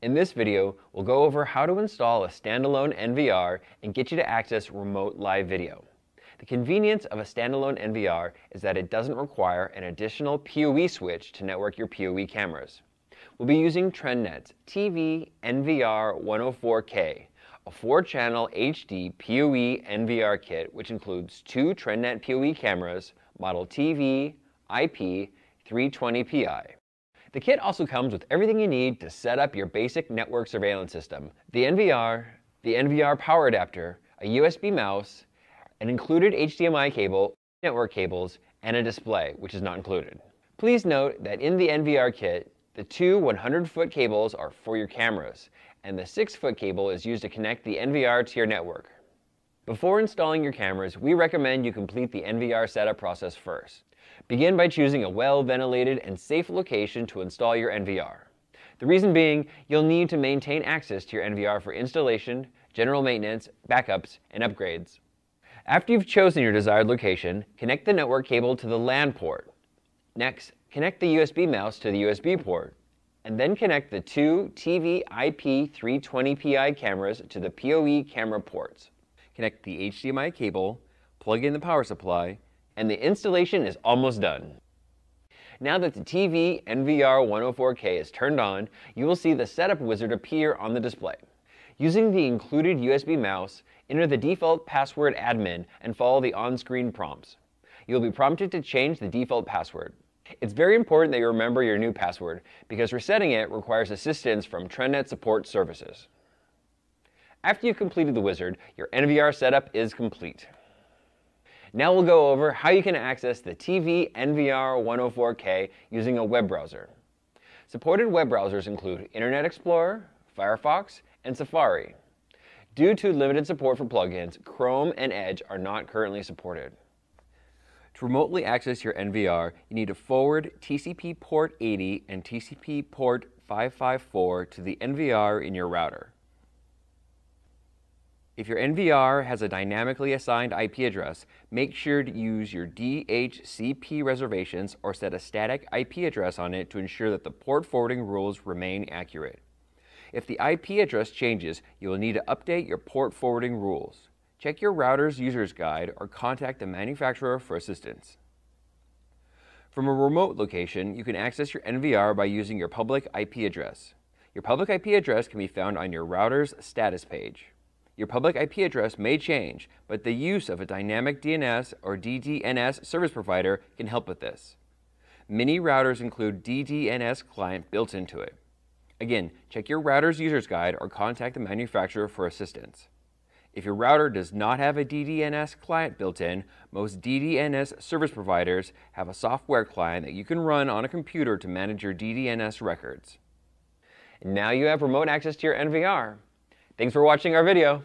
In this video, we'll go over how to install a standalone NVR and get you to access remote live video. The convenience of a standalone NVR is that it doesn't require an additional PoE switch to network your PoE cameras. We'll be using TrendNet's TV NVR 104K, a four-channel HD PoE NVR kit which includes two TrendNet PoE cameras, model TV IP 320pi. The kit also comes with everything you need to set up your basic network surveillance system. The NVR, the NVR power adapter, a USB mouse, an included HDMI cable, network cables, and a display, which is not included. Please note that in the NVR kit, the two 100-foot cables are for your cameras, and the 6-foot cable is used to connect the NVR to your network. Before installing your cameras, we recommend you complete the NVR setup process first. Begin by choosing a well-ventilated and safe location to install your NVR. The reason being, you'll need to maintain access to your NVR for installation, general maintenance, backups, and upgrades. After you've chosen your desired location, connect the network cable to the LAN port. Next, connect the USB mouse to the USB port, and then connect the two TV IP 320pi cameras to the PoE camera ports. Connect the HDMI cable, plug in the power supply, and the installation is almost done. Now that the TV NVR 104K is turned on, you will see the setup wizard appear on the display. Using the included USB mouse, enter the default password admin and follow the on-screen prompts. You'll be prompted to change the default password. It's very important that you remember your new password because resetting it requires assistance from TrendNet Support Services. After you've completed the wizard, your NVR setup is complete. Now we'll go over how you can access the TV NVR 104K using a web browser. Supported web browsers include Internet Explorer, Firefox, and Safari. Due to limited support for plugins, Chrome and Edge are not currently supported. To remotely access your NVR, you need to forward TCP port 80 and TCP port 554 to the NVR in your router. If your NVR has a dynamically assigned IP address, make sure to use your DHCP reservations or set a static IP address on it to ensure that the port forwarding rules remain accurate. If the IP address changes, you will need to update your port forwarding rules. Check your router's user's guide or contact the manufacturer for assistance. From a remote location, you can access your NVR by using your public IP address. Your public IP address can be found on your router's status page. Your public IP address may change, but the use of a dynamic DNS or DDNS service provider can help with this. Many routers include DDNS client built into it. Again, check your router's user's guide or contact the manufacturer for assistance. If your router does not have a DDNS client built in, most DDNS service providers have a software client that you can run on a computer to manage your DDNS records. Now you have remote access to your NVR. Thanks for watching our video.